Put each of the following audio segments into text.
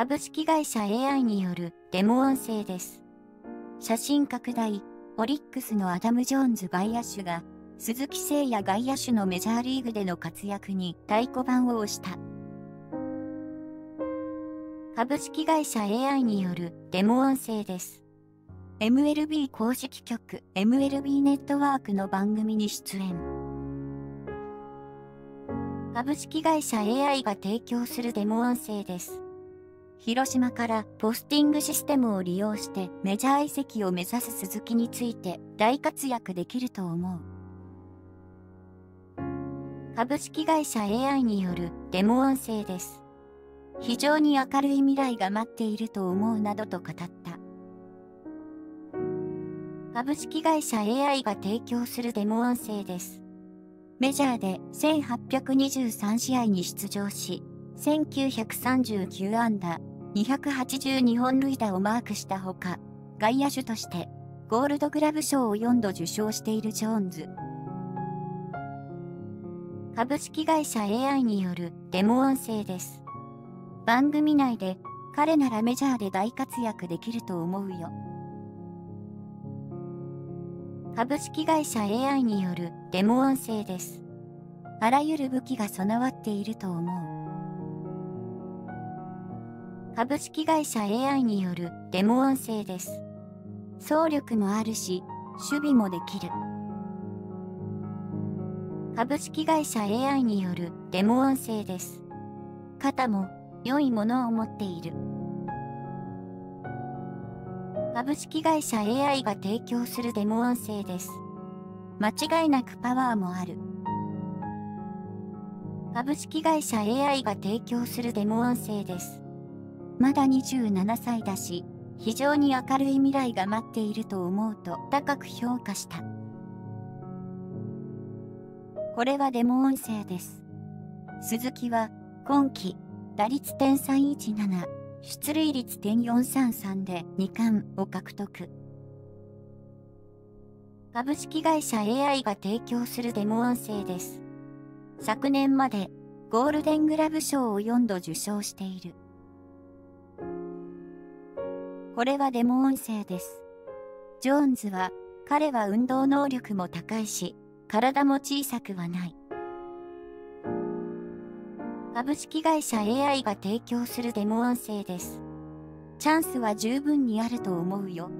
株式会社 AI によるデモ音声です。写真拡大、オリックスのアダム・ジョーンズ外野手が、鈴木誠也外野手のメジャーリーグでの活躍に太鼓判を押した。株式会社 AI によるデモ音声です。MLB 公式局 MLB ネットワークの番組に出演。株式会社 AI が提供するデモ音声です。広島からポスティングシステムを利用してメジャー移籍を目指す鈴木について大活躍できると思う。株式会社 AI によるデモ音声です。非常に明るい未来が待っていると思うなどと語った。株式会社 AI が提供するデモ音声です。メジャーで1823試合に出場し、1939安打、282本塁打をマークしたほか、外野手としてゴールドグラブ賞を4度受賞しているジョーンズ。株式会社 AI によるデモ音声です。番組内で彼ならメジャーで大活躍できると思うよ。株式会社 AI によるデモ音声です。あらゆる武器が備わっていると思う。株式会社 AI によるデモ音声です。総力もあるし、守備もできる。株式会社 AI によるデモ音声です。肩も良いものを持っている。株式会社 AI が提供するデモ音声です。間違いなくパワーもある。株式会社 AI が提供するデモ音声です。まだ27歳だし、非常に明るい未来が待っていると思うと高く評価した。これはデモ音声です。鈴木は今季打率点317、出塁率点433で2冠を獲得。株式会社 AI が提供するデモ音声です。昨年までゴールデングラブ賞を4度受賞している。これはデモ音声です。ジョーンズは彼は運動能力も高いし、体も小さくはない。株式会社 AI が提供するデモ音声です。チャンスは十分にあると思うよ。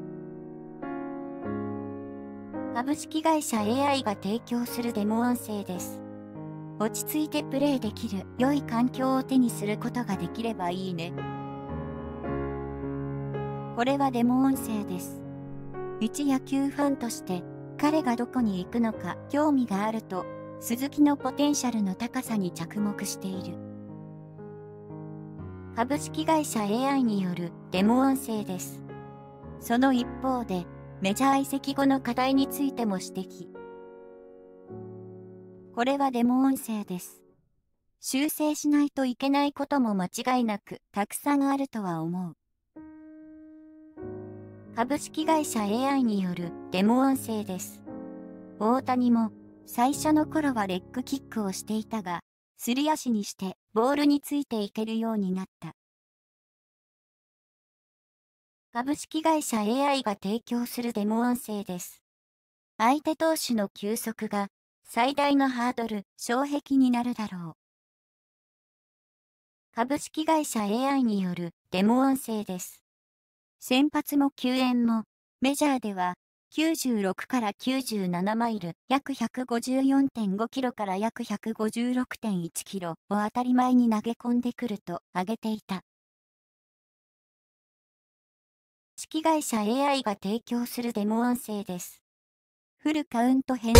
株式会社 AI が提供するデモ音声です。落ち着いてプレイできる良い環境を手にすることができればいいね。これはデモ音声です。一野球ファンとして彼がどこに行くのか興味があると鈴木のポテンシャルの高さに着目している。株式会社 AI によるデモ音声です。その一方で、メジャー移籍後の課題についても指摘。これはデモ音声です。修正しないといけないことも間違いなくたくさんあるとは思う。株式会社 AI によるデモ音声です。大谷も最初の頃はレッグキックをしていたが、すり足にしてボールについていけるようになった。株式会社 AI が提供するデモ音声です。相手投手の休息が最大のハードル、障壁になるだろう。株式会社 AI によるデモ音声です。先発も救援もメジャーでは96から97マイル、約154.5キロから約156.1キロを当たり前に投げ込んでくると挙げていた。式会社 AI が提供するデモ音声です。フルカウント編